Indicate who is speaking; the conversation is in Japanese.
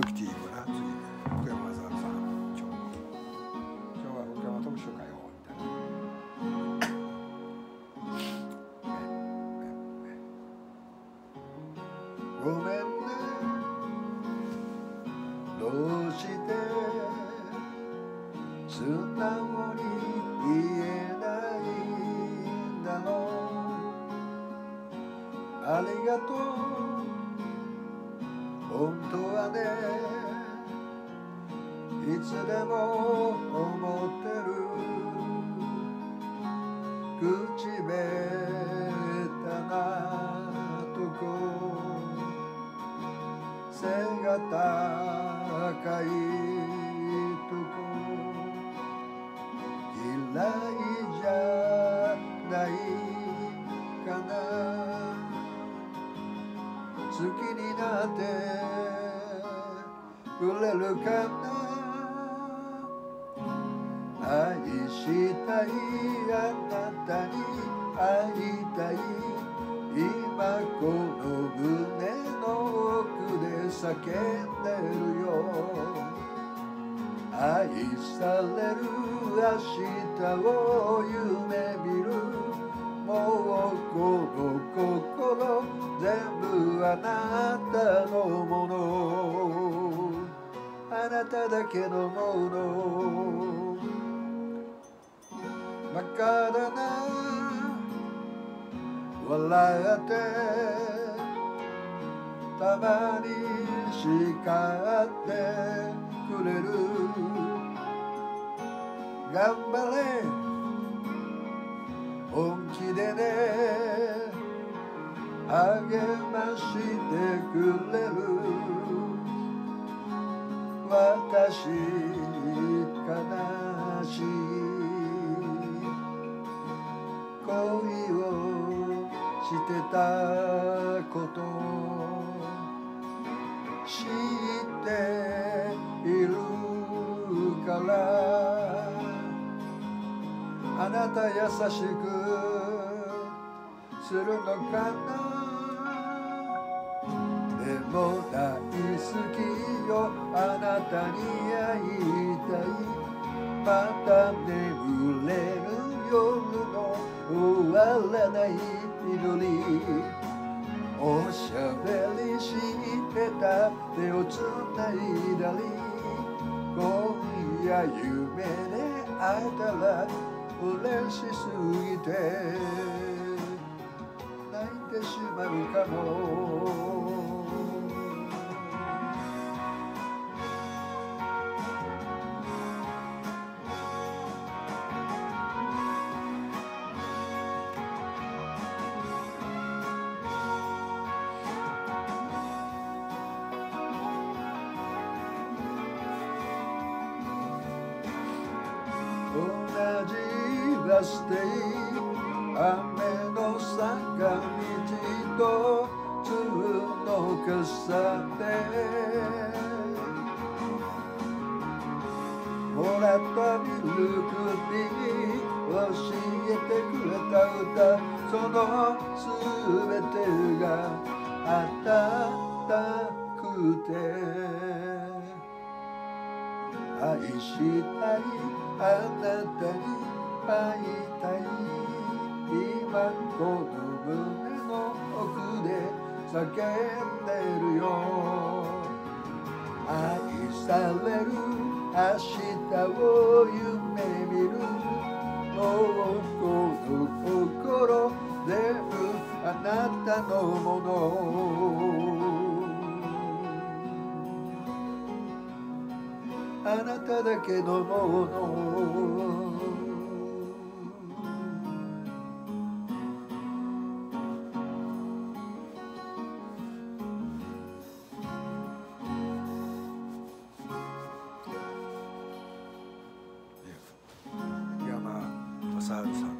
Speaker 1: ドキティーかな次福山雅治さん今日今日は福山特集会をみたいなごめんね。どうして？素直に言えないんだろうありがとう。本当はねいつでも思ってる。口下手なとこ。背が高いとこ。嫌いじゃ。好きになってくれるかな。愛したいあなたに会いたい。今この胸の奥で叫んでるよ。愛される明日を夢見る。もうこの心全部あなたのものあなただけのものバカだな笑ってたまに叱ってくれる頑張れ本気でね励ましてくれる。私悲しい恋をしてたこと。知っているから。あなた優しくするのかな?でも大好きよあなたに会いたい。また眠れる夜の終わらない祈りおしゃべりしてた手をつないだり今夜夢で会えたら嬉しすぎて泣いてしまうかも。同じバス停雨の坂道と通の傘でもらったミルクに教えてくれた歌その全てが温かくて愛したいあなたに会いたい。今この胸の奥で叫んでるよ。愛される明日を夢見る。もうこの心全部あなたのもの。あなただけのもの。サウルさん